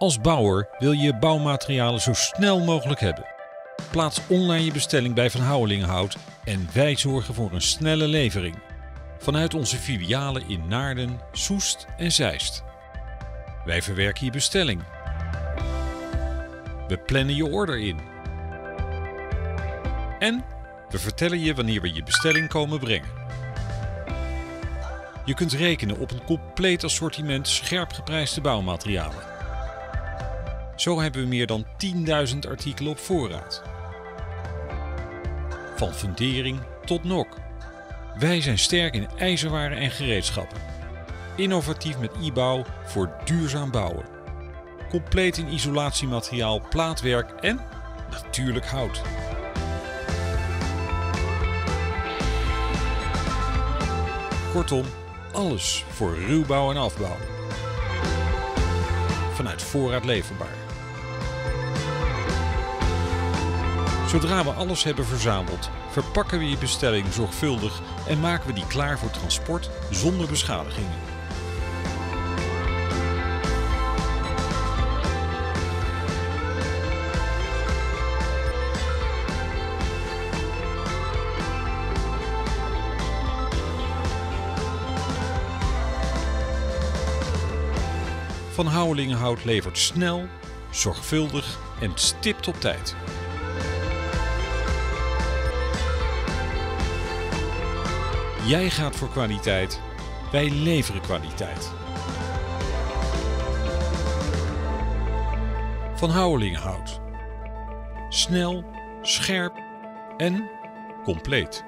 Als bouwer wil je bouwmaterialen zo snel mogelijk hebben. Plaats online je bestelling bij Van Houwelingenhout en wij zorgen voor een snelle levering. Vanuit onze filialen in Naarden, Soest en Zeist. Wij verwerken je bestelling. We plannen je order in. En we vertellen je wanneer we je bestelling komen brengen. Je kunt rekenen op een compleet assortiment scherp geprijsde bouwmaterialen. Zo hebben we meer dan 10.000 artikelen op voorraad. Van fundering tot nok. Wij zijn sterk in ijzerwaren en gereedschappen. Innovatief met e-bouw voor duurzaam bouwen. Compleet in isolatiemateriaal, plaatwerk en natuurlijk hout. Kortom, alles voor ruwbouw en afbouw. Vanuit voorraad leverbaar. Zodra we alles hebben verzameld, verpakken we je bestelling zorgvuldig en maken we die klaar voor transport zonder beschadigingen. Van Houwelingenhout levert snel, zorgvuldig en stipt op tijd. Jij gaat voor kwaliteit, wij leveren kwaliteit. Van Houwelingenhout. Snel, scherp en compleet.